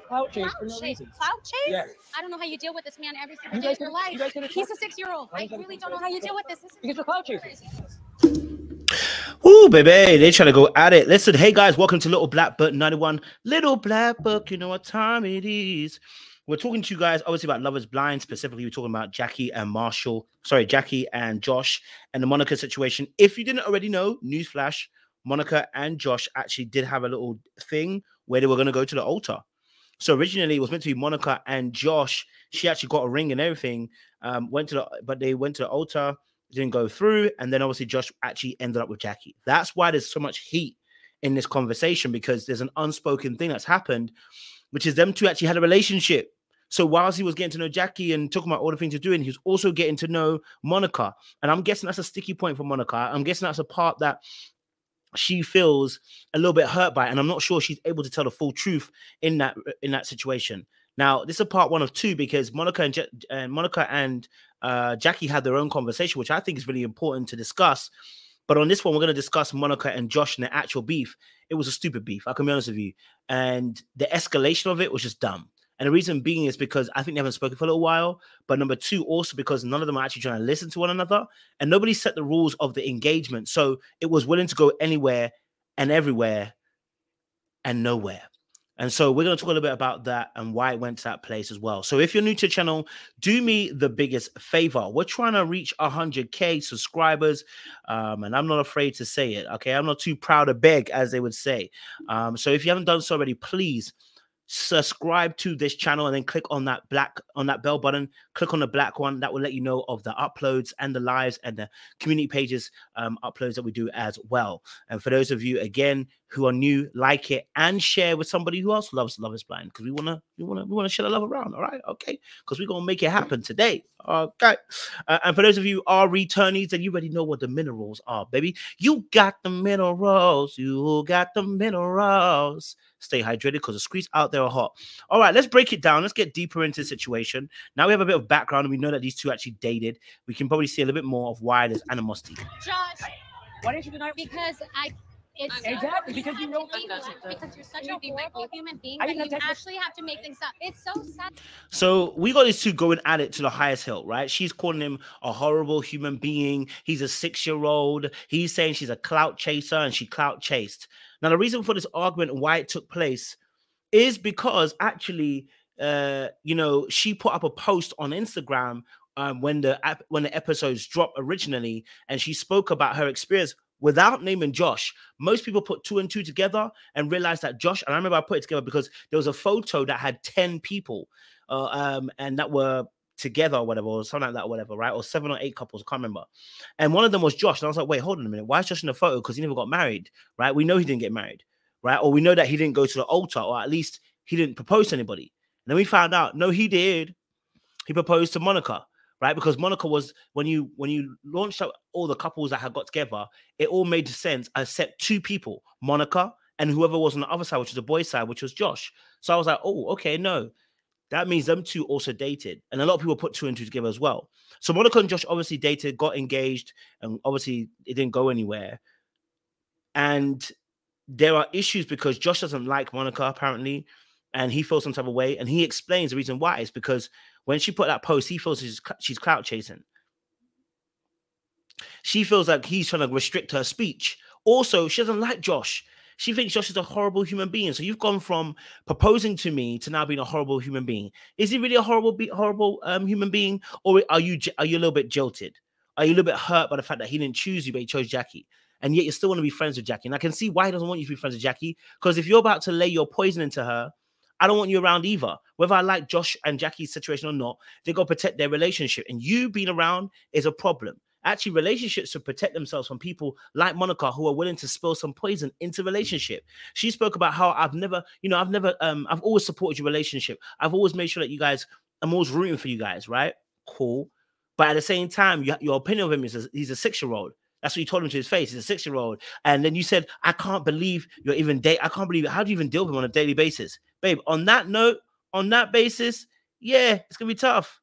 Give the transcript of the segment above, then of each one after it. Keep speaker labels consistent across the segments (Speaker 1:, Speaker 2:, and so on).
Speaker 1: clout chase
Speaker 2: Clout
Speaker 1: for no
Speaker 2: chase.
Speaker 1: reason.
Speaker 2: Clout chase?
Speaker 1: Yeah.
Speaker 2: I don't know how you deal with this man every single
Speaker 1: You
Speaker 2: day of your life.
Speaker 1: you guys did a
Speaker 2: He's a six-year-old. I really don't know how you deal with this. This is
Speaker 1: Because you're clout chasing.
Speaker 2: crazy.
Speaker 3: Ooh, baby, they trying to go at it. Listen, hey guys, welcome to Little Black Book 91. Little Black Book, you know what time it is. We're talking to you guys obviously about Love Is Blind. Specifically, we're talking about Jackie and Marshall. Sorry, Jackie and Josh and the Monica situation. If you didn't already know, newsflash, Monica and Josh actually did have a little thing where they were going to go to the altar. So originally it was meant to be Monica and Josh. She actually got a ring and everything. Um, went to the but they went to the altar, didn't go through, and then obviously Josh actually ended up with Jackie. That's why there's so much heat in this conversation because there's an unspoken thing that's happened, which is them two actually had a relationship. So whilst he was getting to know Jackie and talking about all the things he's doing, he was also getting to know Monica. And I'm guessing that's a sticky point for Monica. I'm guessing that's a part that she feels a little bit hurt by, and I'm not sure she's able to tell the full truth in that in that situation. Now, this is part one of two because Monica and, and Monica and uh, Jackie had their own conversation, which I think is really important to discuss. But on this one, we're going to discuss Monica and Josh and the actual beef. It was a stupid beef. I can be honest with you, and the escalation of it was just dumb. And the reason being is because I think they haven't spoken for a little while. But number two, also because none of them are actually trying to listen to one another, and nobody set the rules of the engagement. So it was willing to go anywhere and everywhere and nowhere. And so we're going to talk a little bit about that and why it went to that place as well. So if you're new to the channel, do me the biggest favor. We're trying to reach 100k subscribers, um, and I'm not afraid to say it. Okay, I'm not too proud to beg, as they would say. Um, so if you haven't done so already, please subscribe to this channel and then click on that black on that bell button. Click on the black one that will let you know of the uploads and the lives and the community pages um, uploads that we do as well. And for those of you again who are new like it and share with somebody who else loves love is blind because we want to we want to we want to share the love around all right okay because we're gonna make it happen today okay? Uh, and for those of you are returnees then you already know what the minerals are baby. You got the minerals you got the minerals. Stay hydrated because the streets out there are hot. All right let's break it down. Let's get deeper into the situation. Now we have a bit of background and we know that these two actually dated. We can probably see a little bit more of why there's animosity
Speaker 2: Josh,
Speaker 1: Why didn't you deny
Speaker 2: because I. It's
Speaker 1: Exactly, because you know-
Speaker 2: have to be- because you're such a horrible human being
Speaker 1: I
Speaker 2: that you
Speaker 1: have to-
Speaker 2: actually have to make things up. It's so sad.
Speaker 3: So we got these two going at it to the highest hill, right? She's calling him a horrible human being. He's a six-year-old. He's saying she's a clout chaser and she clout chased. Now, the reason for this argument and why it took place is because actually, uh, you know, she put up a post on Instagram um, when the when the episodes dropped originally, and she spoke about her experience without naming Josh. Most people put two and two together and realized that Josh. And I remember I put it together because there was a photo that had ten people, uh, um, and that were together or whatever, or something like that, or whatever, right? Or seven or eight couples, I can't remember. And one of them was Josh. And I was like, wait, hold on a minute. Why is Josh in the photo? Because he never got married, right? We know he didn't get married, right? Or we know that he didn't go to the altar, or at least he didn't propose to anybody. And then we found out, no, he did. He proposed to Monica, right? Because Monica was when you when you launched out all the couples that had got together, it all made sense except two people, Monica and whoever was on the other side, which was the boy side, which was Josh. So I was like, oh, okay, no. That means them two also dated. And a lot of people put two and two together as well. So Monica and Josh obviously dated, got engaged, and obviously it didn't go anywhere. And there are issues because Josh doesn't like Monica, apparently, and he feels some type of way. And he explains the reason why is because when she put that post, he feels she's, she's clout chasing. She feels like he's trying to restrict her speech. Also, she doesn't like Josh. She thinks Josh is a horrible human being. So you've gone from proposing to me to now being a horrible human being. Is he really a horrible, horrible um, human being, or are you are you a little bit jilted? Are you a little bit hurt by the fact that he didn't choose you, but he chose Jackie? And yet you still want to be friends with Jackie. And I can see why he doesn't want you to be friends with Jackie. Because if you're about to lay your poison into her, I don't want you around either. Whether I like Josh and Jackie's situation or not, they got to protect their relationship. And you being around is a problem. Actually, relationships should protect themselves from people like Monica who are willing to spill some poison into relationship. She spoke about how I've never, you know, I've never, um, I've always supported your relationship. I've always made sure that you guys, I'm always rooting for you guys, right? Cool. But at the same time, you, your opinion of him is a, he's a six year old. That's what you told him to his face. He's a six year old. And then you said, I can't believe you're even date. I can't believe it. How do you even deal with him on a daily basis? Babe, on that note, on that basis, yeah, it's gonna be tough.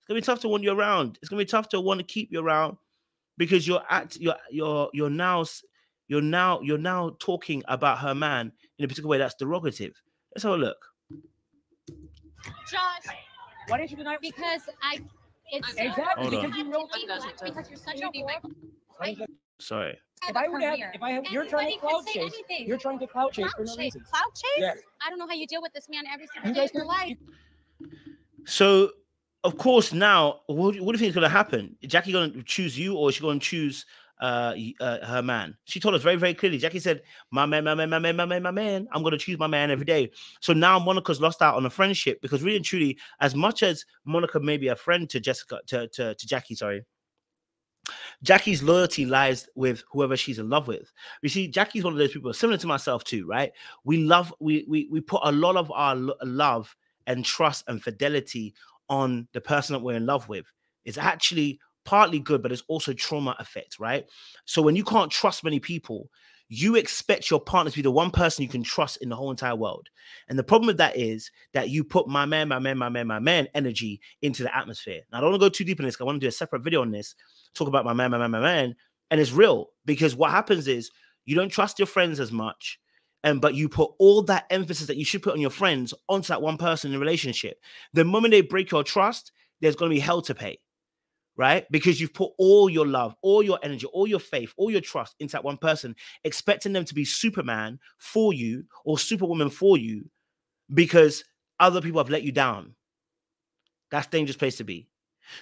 Speaker 3: It's gonna be tough to want you around. It's gonna be tough to want to keep you around because you're at you're you're you're now you're now you're now talking about her man in a particular way that's derogative. Let's have a look.
Speaker 2: Josh,
Speaker 1: Why didn't you deny it?
Speaker 2: because I. It's
Speaker 1: Exactly. Because you know.
Speaker 2: because you're such a horrible.
Speaker 3: Sorry.
Speaker 1: If I would have, if I have, you're trying to
Speaker 2: clout
Speaker 1: chase.
Speaker 2: anything.
Speaker 1: You're trying to clout chase for no
Speaker 2: chase.
Speaker 1: reason.
Speaker 2: Clout chase?
Speaker 1: Yeah.
Speaker 2: I don't know how you deal with this man every single
Speaker 1: You
Speaker 2: day of your life.
Speaker 3: So, of course, now what, what do you think is going to happen? Is Jackie going to choose you, or is she going to choose uh, uh, her man? She told us very, very clearly. Jackie said, "My man, my man, my man, my man, my man. I'm going to choose my man every day." So now Monica's lost out on a friendship because really and truly, as much as Monica may be a friend to Jessica, to to, to Jackie, sorry. Jackie's loyalty lies with whoever she's in love with. You see, Jackie's one of those people, similar to myself too, right? We love, we we we put a lot of our lo- love and trust and fidelity on the person that we're in love with. It's actually partly good, but it's also trauma effect, right? So when you can't trust many people, you expect your partner to be the one person you can trust in the whole entire world. And the problem with that is that you put my man, my man, my man, my man energy into the atmosphere. Now, I don't want to go too deep in this. I want to do a separate video on this, talk about my man, my man, my man. And it's real because what happens is you don't trust your friends as much and but you put all that emphasis that you should put on your friends onto that one person in the relationship. The moment they break your trust, there's going to be hell to pay, right? Because you've put all your love, all your energy, all your faith, all your trust into that one person, expecting them to be Superman for you or Superwoman for you because other people have let you down. That's dangerous place to be.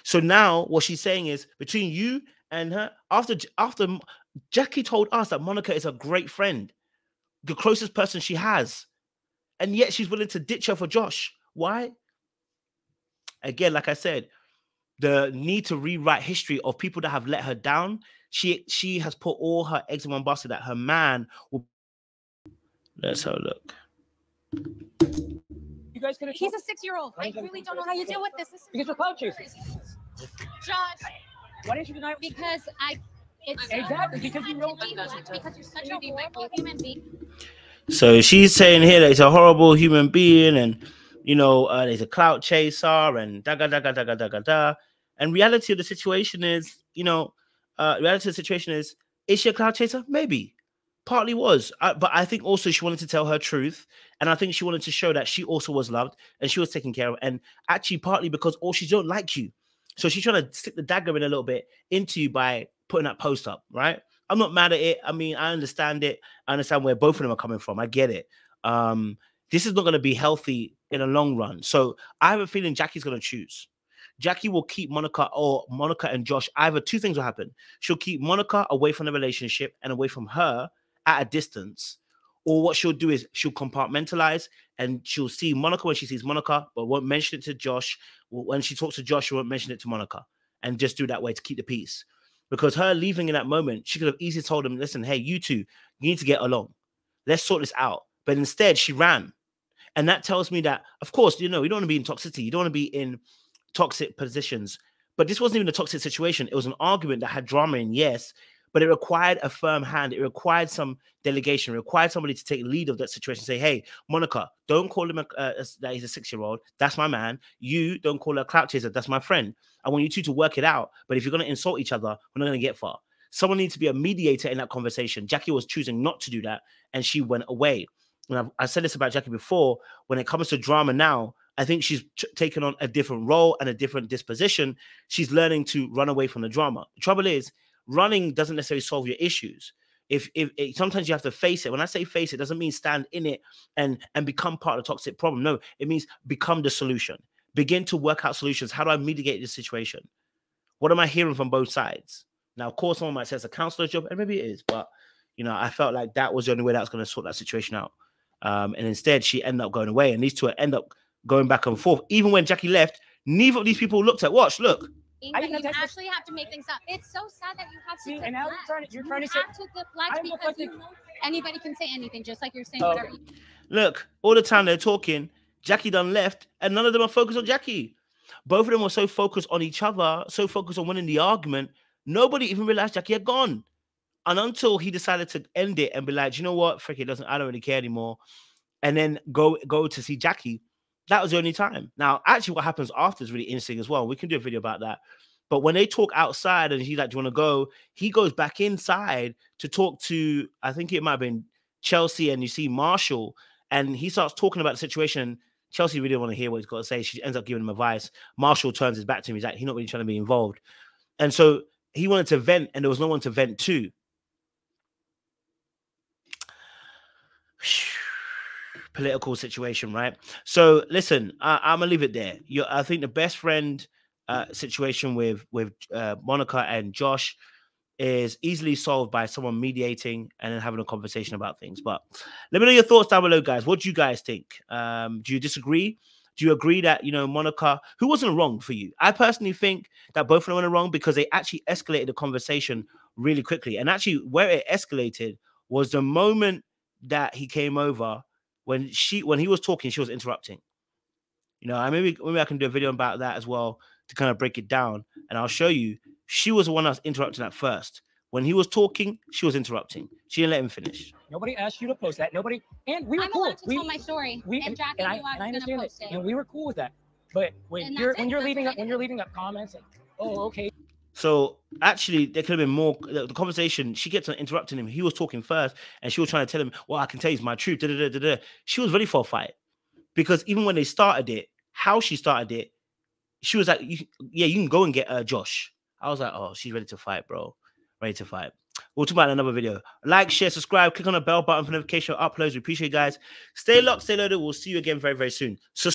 Speaker 3: So now what she's saying is between you and her, after after Jackie told us that Monica is a great friend the closest person she has. And yet she's willing to ditch her for Josh. Why? Again, like I said, the need to rewrite history of people that have let her down. She she has put all her eggs in one basket that her man will. Let's have a look.
Speaker 1: You guys could have.
Speaker 2: He's a six-year-old. I really don't know how you deal with this. This is
Speaker 1: Because you're clout chasing.
Speaker 2: Josh,
Speaker 1: Why didn't you deny
Speaker 2: because I. It's so
Speaker 1: Exactly, because you know.
Speaker 2: because you're such a horrible human being.
Speaker 3: So she's saying here that he's a horrible human being, and you know, uh, he's a clout chaser, and da da da da da da da da da. And reality of the situation is, you know, uh, reality of the situation is, is she a clout chaser? Maybe, partly was, uh, but I think also she wanted to tell her truth, and I think she wanted to show that she also was loved and she was taken care of, and actually partly because all she don't like you, so she's trying to stick the dagger in a little bit into you by putting that post up, right? I'm not mad at it. I mean, I understand it. I understand where both of them are coming from. I get it. Um, this is not going to be healthy in the long run. So I have a feeling Jackie's going to choose. Jackie will keep Monica or Monica and Josh. Either two things will happen. She'll keep Monica away from the relationship and away from her at a distance. Or what she'll do is she'll compartmentalize and she'll see Monica when she sees Monica, but won't mention it to Josh. When she talks to Josh, she won't mention it to Monica and just do that way to keep the peace because her leaving in that moment, she could have easily told him, listen, hey, you two, you need to get along. Let's sort this out. But instead, she ran. And that tells me that, of course, you know, you don't want to be in toxicity. You don't want to be in toxic positions. But this wasn't even a toxic situation. It was an argument that had drama in, yes, but it required a firm hand. It required some delegation. It required somebody to take lead of that situation. Say, hey, Monica, don't call him a, uh, a- that he's a six-year-old. That's my man. You don't call her a clout chaser. That's my friend. I want you two to work it out. But if you're going to insult each other, we're not going to get far. Someone needs to be a mediator in that conversation. Jackie was choosing not to do that, and she went away. And I've, I said this about Jackie before. When it comes to drama now, I think she's taken on a different role and a different disposition. She's learning to run away from the drama. The trouble is, running doesn't necessarily solve your issues. If, if, if sometimes you have to face it. When I say face it, doesn't mean stand in it and and become part of the toxic problem. No, it means become the solution. Begin to work out solutions. How do I mitigate this situation? What am I hearing from both sides? Now, of course, someone might say it's a counselor's job, and maybe it is, but you know, I felt like that was the only way that was going to sort that situation out. Um, and instead, she ended up going away, and these two end up going back and forth. Even when Jackie left, neither of these people looked at. Watch, look.
Speaker 2: But
Speaker 1: I think
Speaker 2: you
Speaker 1: that's what-
Speaker 2: actually have to make things up. It's so sad that you have to
Speaker 1: See,
Speaker 2: deflect.
Speaker 1: and now you're trying to- you're trying to
Speaker 2: you
Speaker 1: say-
Speaker 2: have to deflect
Speaker 1: I'm
Speaker 2: because you know anybody can say anything, just like you're saying
Speaker 1: Oh,
Speaker 2: whatever.
Speaker 1: okay.
Speaker 3: Look, all the time they're talking, Jackie done left, and none of them are focused on Jackie. Both of them were so focused on each other, so focused on winning the argument, nobody even realized Jackie had gone. And until he decided to end it and be like, you know what, frick it doesn't, I don't really care anymore, and then go go to see Jackie, that was the only time. Now, actually, what happens after is really interesting as well. We can do a video about that. But when they talk outside and he's like, Do you want to go? He goes back inside to talk to, I think it might have been Chelsea, and you see Marshall, and he starts talking about the situation. Chelsea really want to hear what he's got to say. She ends up giving him advice. Marshall turns his back to him. He's like, he's not really trying to be involved. And so he wanted to vent, and there was no one to vent to. Political situation, right? So listen, I, I'm gonna leave it there. You, I think the best friend uh, situation with with uh, Monica and Josh is easily solved by someone mediating and then having a conversation about things. But let me know your thoughts down below, guys. What do you guys think? Um, do you disagree? Do you agree that you know Monica, who wasn't wrong for you? I personally think that both of them were wrong because they actually escalated the conversation really quickly. And actually, where it escalated was the moment that he came over when she when he was talking, she was interrupting. You know, I maybe maybe I can do a video about that as well to kind of break it down, and I'll show you. She was the one that was interrupting at first. When he was talking, she was interrupting. She didn't let him finish.
Speaker 1: Nobody asked you to post that. Nobody, and we were
Speaker 2: I'm
Speaker 1: cool.
Speaker 2: allowed to
Speaker 1: we,
Speaker 2: tell my story,
Speaker 1: we,
Speaker 2: and Jackie
Speaker 1: and I,
Speaker 2: knew I
Speaker 1: and I
Speaker 2: was
Speaker 1: understand
Speaker 2: gonna
Speaker 1: it,
Speaker 2: it.
Speaker 1: and we were cool with that. But when
Speaker 2: And
Speaker 1: you're when you're leaving up when you're leaving up comments and oh okay,
Speaker 3: So actually, there could have been more. The, conversation, she gets on interrupting him. He was talking first, and she was trying to tell him, "Well, I can tell you my truth." Da, da, da. She was ready for a fight because even when they started it, how she started it, she was like, "Yeah, you can go and get uh, Josh." I was like, "Oh, she's ready to fight, bro. Ready to fight." We'll talk about another video. Like, share, subscribe, click on the bell button for notification uploads. We appreciate you guys. Stay locked, stay loaded. We'll see you again very, very soon. So